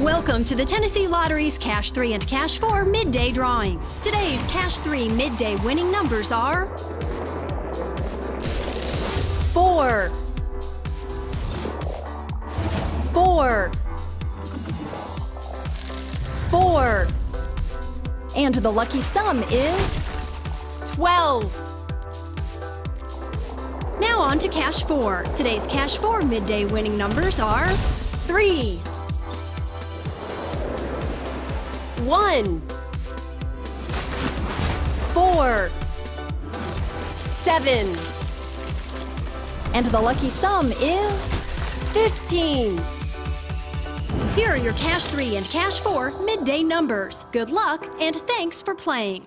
Welcome to the Tennessee Lottery's Cash 3 and Cash 4 midday drawings. Today's Cash 3 midday winning numbers are 4 4 4 And the lucky sum is 12 Now on to Cash 4. Today's Cash 4 midday winning numbers are 3 one, four, seven. And the lucky sum is 15. Here are your Cash 3 and Cash 4 midday numbers. Good luck and thanks for playing.